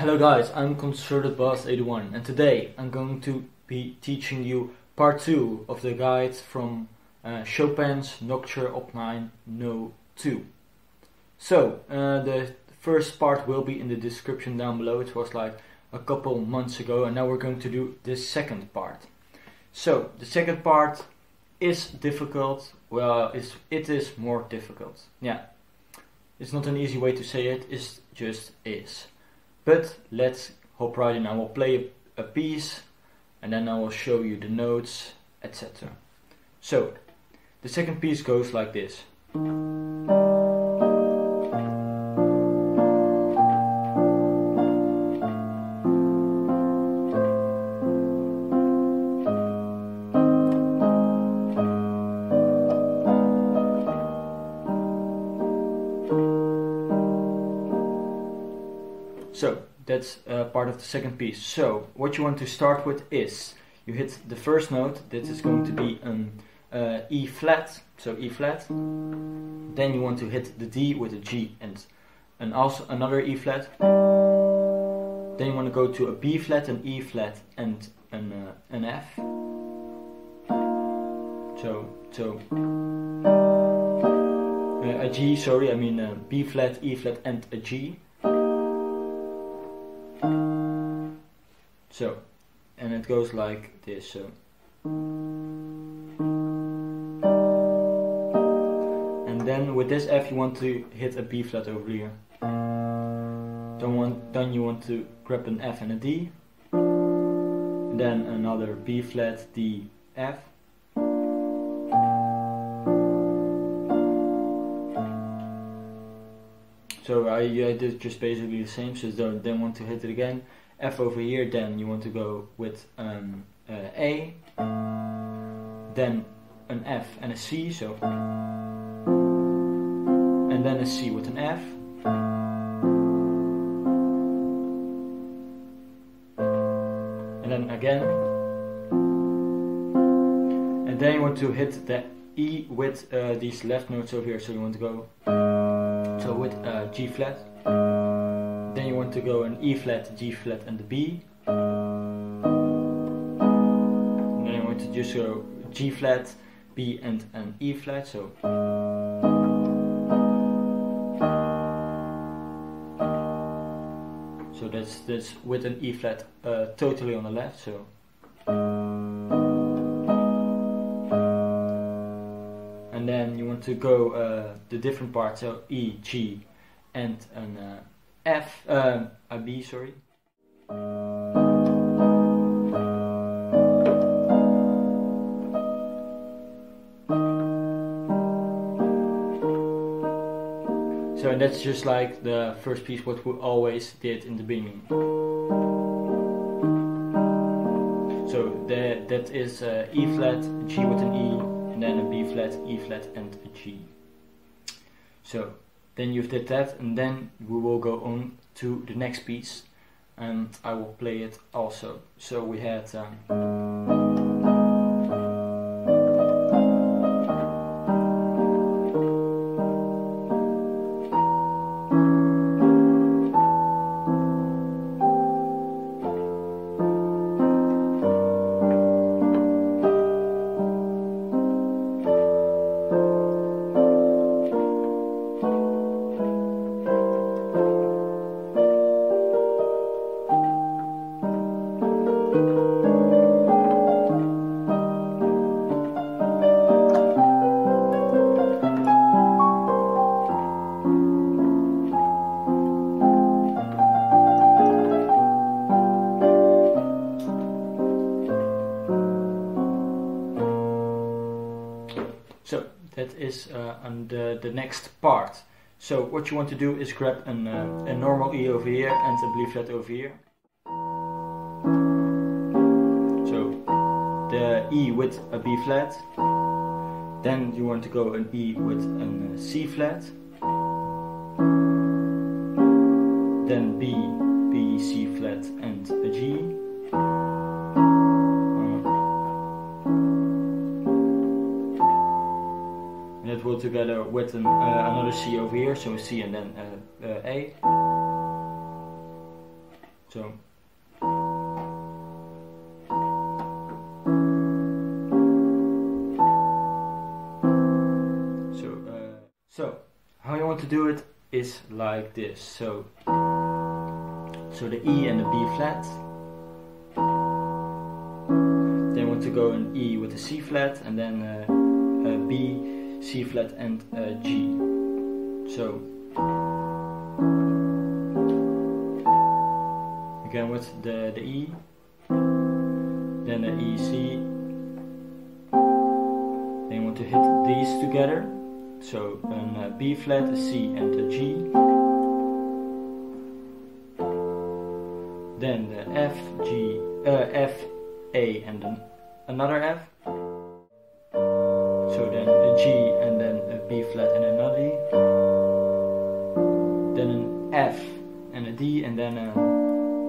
Hello guys, I'm Concerted Boss 81 and today I'm going to be teaching you part 2 of the guide from uh, Chopin's Nocturne op 9 No 2. So, uh, the first part will be in the description down below, it was like a couple months ago and now we're going to do the second part. So, the second part is difficult, well, it's, it is more difficult, yeah. It's not an easy way to say it, it just is. But let's hop right in. I will play a, piece and then I will show you the notes, etc. So, the second piece goes like this. That's uh, part of the second piece. So what you want to start with is you hit the first note. That is going to be an uh, E flat. So E flat. Then you want to hit the D with a G and and also another E flat. Then you want to go to a B flat, an E flat, and an uh, an F. So so. Uh, a G, sorry, I mean uh, B flat, E flat, and a G. So, and it goes like this. So, and then with this F, you want to hit a B flat over here. Then want, then you want to grab an F and a D. Then another B flat, D, F. So I, I did just basically the same. So don't then want to hit it again. F over here, then you want to go with um, uh, A, then an F and a C, so, and then a C with an F, and then again, and then you want to hit the E with uh, these left notes over here, so you want to go, so with uh, G flat, want to go an E flat, G flat and the B. And then you want to just go G flat, B and an E flat, so. So that's, that's with an E flat uh, totally on the left, so. And then you want to go uh, the different parts, so E, G and an uh, F, uh, a B, sorry. So that's just like the first piece what we always did in the beginning. So that that is uh, E flat, G with an E, and then a B flat, E flat, and a G. So then you've did that and then we will go on to the next piece and I will play it also. So we had um, the, next part. So what you want to do is grab an, uh, a normal E over here and a B flat over here. So the E with a B flat. Then you want to go an E with a uh, C flat. Then B, B, C flat and a G. together with an, uh, another C over here, so a C and then uh, uh, A. So so uh, so how you want to do it is like this. So so the E and the B flat. Then want to go an E with a C flat and then uh, a B, C flat and G. So again with the, the E, then the E, C. Then you want to hit these together. So a uh, B flat, a C and a G. Then the F, G, uh, F, A and then another F. So then a G and then a B flat and another D. Then an F and a D and then a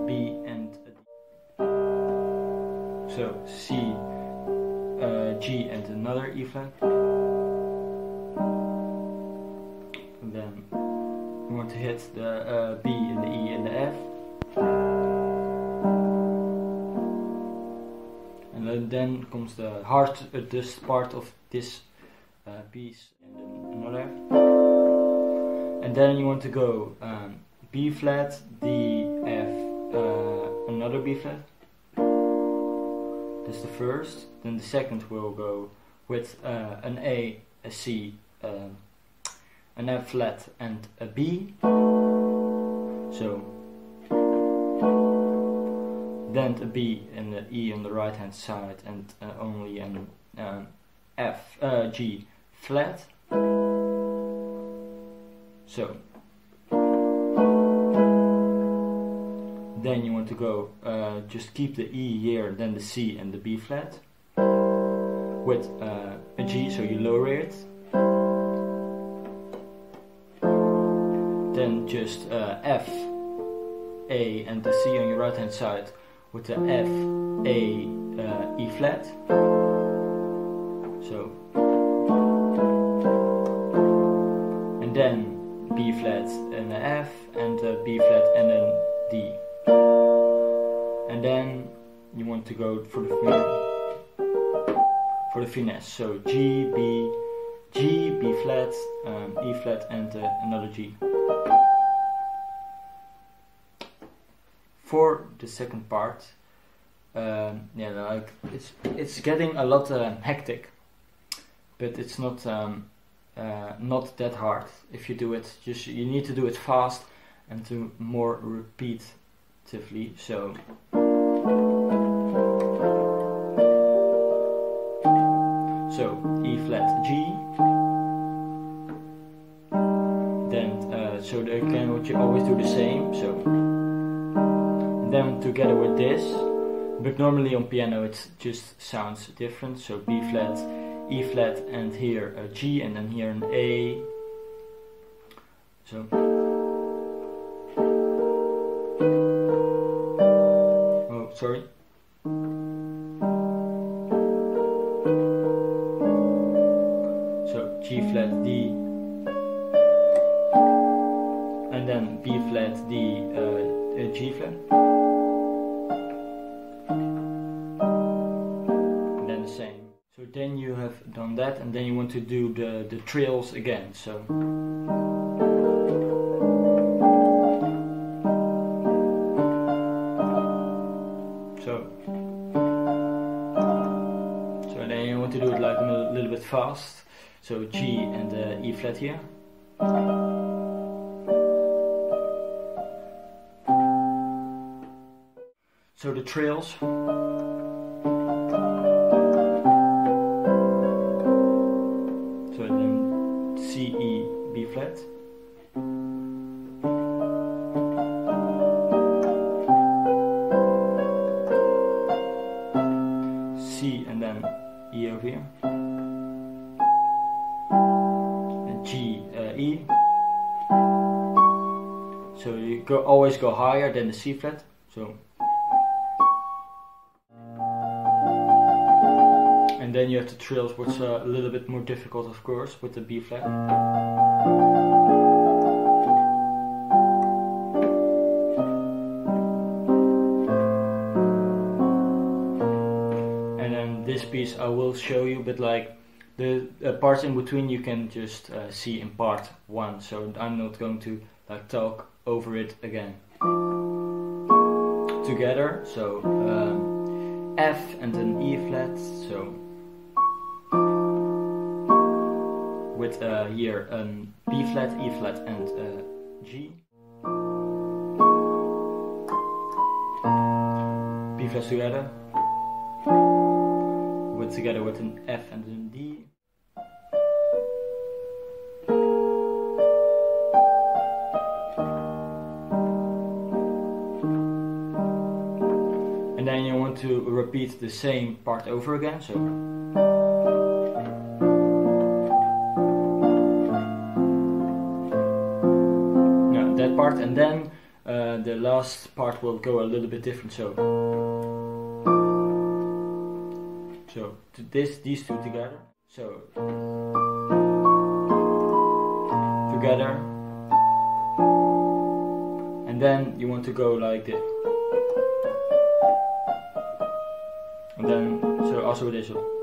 B and a D. So C, uh, G and another E flat. And then we want to hit the uh, B and the E and the F. And then, comes the hardest part of this uh, piece and then another And then you want to go um, B flat, D, F, uh, another B flat. That's the first. Then the second will go with uh, an A, a C, um, an F flat, and a B. So then a B and an E on the right hand side, and uh, only an um, F, uh, G flat. So then you want to go uh, just keep the E here, then the C and the B flat with uh, a G, so you lower it. Then just uh, F, A, and the C on your right hand side with the F, A, uh, E flat. So, and then B flat and a F, and a B flat and then D. And then you want to go for the for the finesse. So G, B, G, B flat, um, E flat, and uh, another G. For the second part, um, yeah, like it's it's getting a lot uh, hectic, but it's not um, uh, not that hard if you do it. Just you need to do it fast and to more repeatedly. So. So E flat G. Then uh, so again, what you always do the same. So then together with this, but normally on piano it just sounds different. So B flat, E flat, and here a G, and then here an A. So. Oh, sorry. So G flat D, and then B flat D, uh, G flat. That, and then you want to do the the trills again. So. So. So then you want to do it like a little bit fast. So G and uh, E flat here. So the trails. Over here. And G, uh, E. So you go always go higher than the C flat. So and then you have the trills, which are a little bit more difficult, of course, with the B flat. I will show you, but like the uh, parts in between you can just uh, see in part one. So I'm not going to like talk over it again. Together, so um, F and an E flat. So with uh, here an B flat, E flat, and uh, G. B flat together. Together with an F and an D. And then you want to repeat the same part over again. So. That part, and then uh, the last part will go a little bit different. So. This, these two together. So together, and then you want to go like this. And then, so also this one.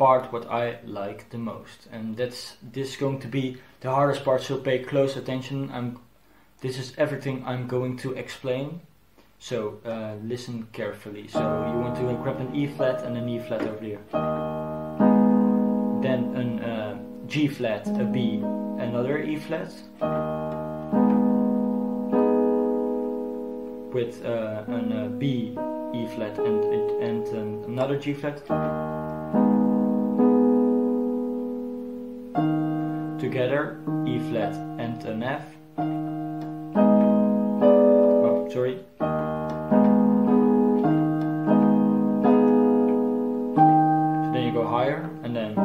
Part what I like the most, and that's this is going to be the hardest part. So pay close attention. I'm, this is everything I'm going to explain. So uh, listen carefully. So you want to grab an E flat and an E flat over here. Then an uh, G flat, a B, another E flat. With uh, an uh, B, E flat, and it and um, another G flat. Together, E flat and an F. Oh, sorry. So then you go higher and then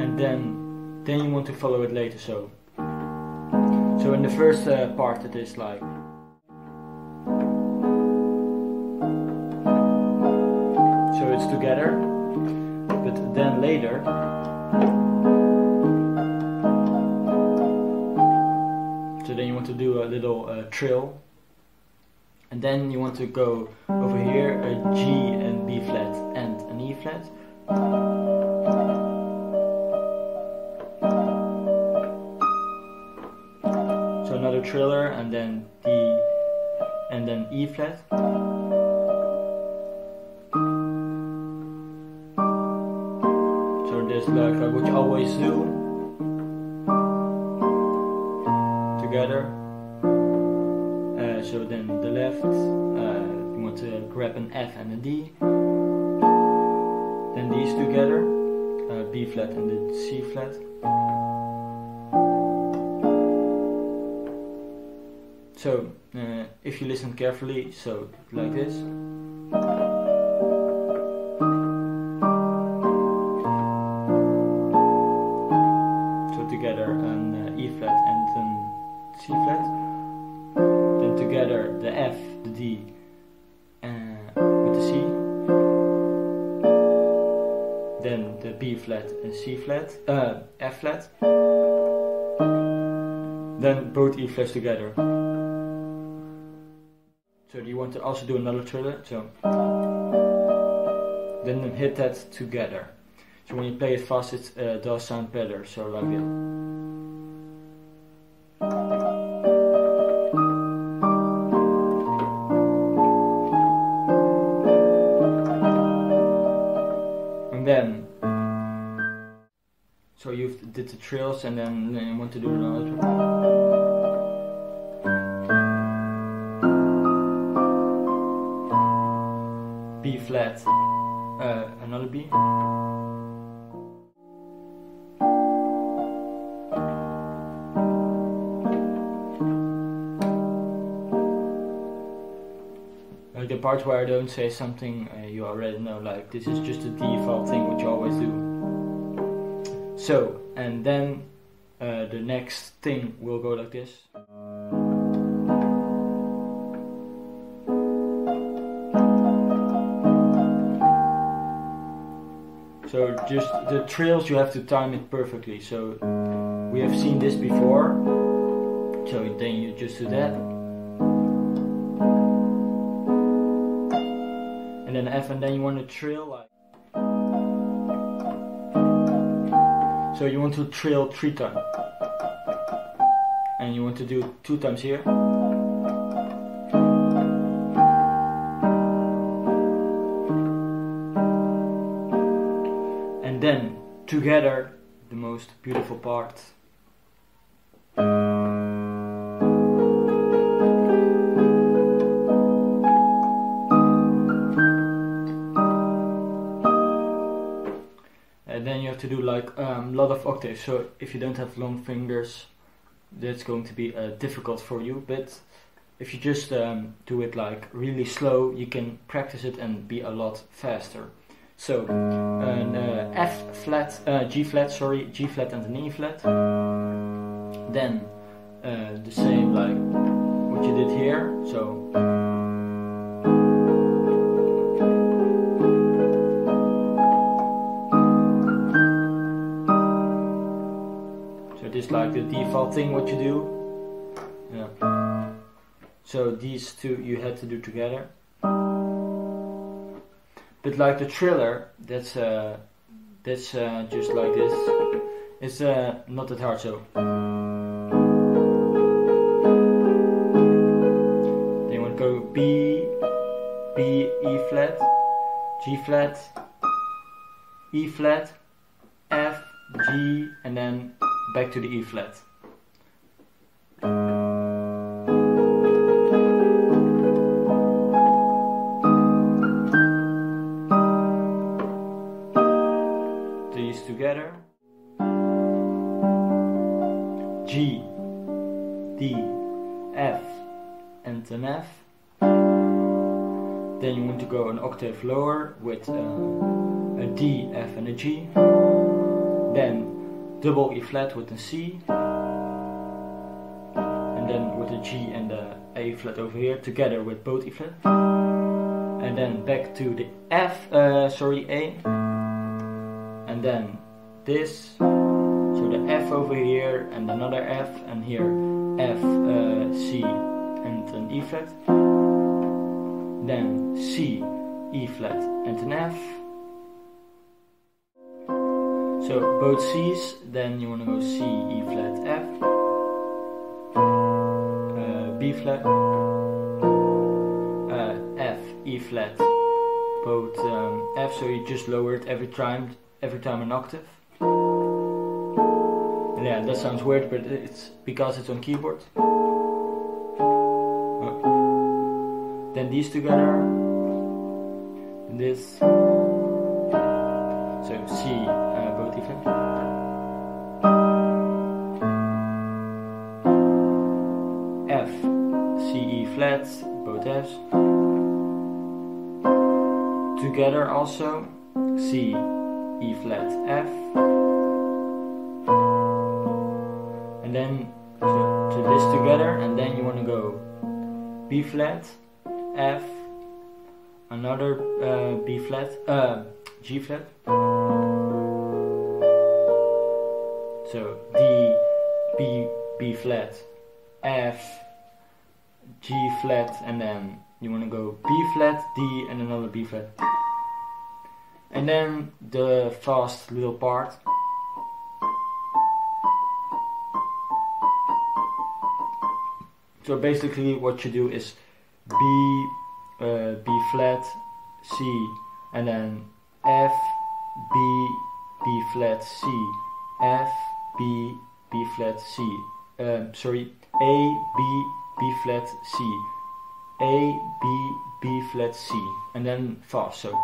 and then then you want to follow it later so so in the first uh, part it is like together but then later so then you want to do a little uh, trill and then you want to go over here a G and B flat and an E flat. So another triller and then D and then E flat uh, what you always do together uh, so then the left, uh, you want to grab an F and a D. Then these together, uh, B flat and the C flat. So uh, if you listen carefully, so like this. F flat, then both E flats together. So you want to also do another triller, so then hit that together. So when you play it fast, it uh, does sound better. So like it. Did the trills, and then, you want to do another. trill. B flat, uh, another B. Like the part where I don't say something uh, you already know, like this is just a default thing which you always do. So, and then uh, the next thing will go like this. So just the trills you have to time it perfectly. So we have seen this before. So then you just do that. And then F and then you want to trill like So you want to trill three times. And you want to do two times here. And then together the most beautiful part. To do like a um, lot of octaves. So if you don't have long fingers, that's going to be uh, difficult for you. But if you just um, do it like really slow, you can practice it and be a lot faster. So an uh, F flat, uh, G flat, sorry, G flat and an E flat. Then uh, the same like what you did here. So. Like the default thing what you do. Yeah. So these two you had to do together. But like the triller, that's uh, that's uh, just like this. It's uh, not that hard. So then to go B, B, E flat, G flat, E flat, F, G, and then back to the E flat. These together. G, D, F, and an F. Then you want to go an octave lower with uh, a D, F, and a G. Then double E flat with a C. And then with a G and a A flat over here together with both E flat. And then back to the F, uh, sorry, A. And then this, so the F over here and another F, and here F, uh, C, and an E flat. Then C, E flat, and an F. So both C's, then you want to go C, E flat, F, uh, B flat, uh, F, E flat, both um, F. So you just lower it every time, every time an octave. Yeah, that sounds weird, but it's because it's on keyboard. Then these together, and this. So C, Fs. Together also, C, E flat, F. And then to, to this together, and then you want to go B flat, F, another uh, B flat, uh, G flat. So D, B, B flat, F, G flat, and then you want to go B flat, D, and another B flat. And then the fast little part. So basically, what you do is B, uh, B flat, C, and then F, B, B flat, C, F, B, B flat, C. Um, sorry, A, B, B flat, C, A, B, B flat, C, and then fast. So.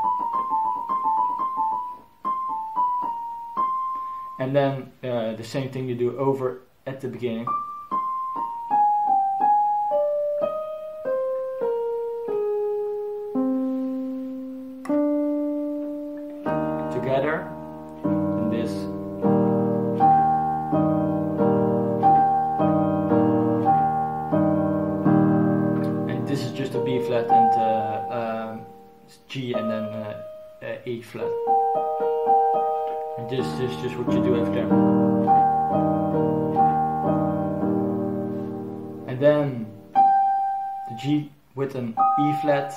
And then uh, the same thing you do over at the beginning. G and then uh, uh, A flat. And this is just what you do after. And then the G with an E flat,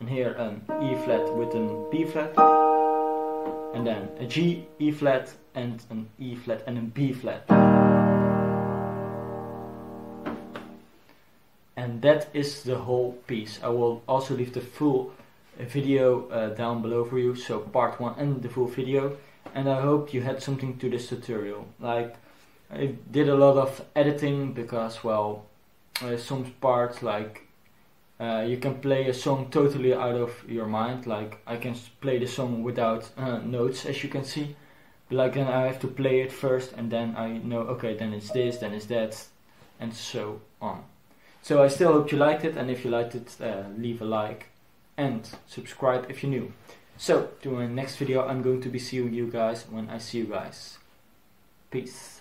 and here an E flat with an B flat, and then a G, E flat, and an E flat and a B flat. And that is the whole piece. I will also leave the full video uh, down below for you, so part 1 and the full video. And I hope you had something to this tutorial. Like, I did a lot of editing because, well, uh, some parts like uh, you can play a song totally out of your mind. Like I can play the song without uh, notes, as you can see. But like then I have to play it first, and then I know okay, then it's this, then it's that, and so on. So I still hope you liked it, and if you liked it, uh, leave a like and subscribe if you're new. So, to my next video, I'm going to be seeing you guys when I see you guys. Peace.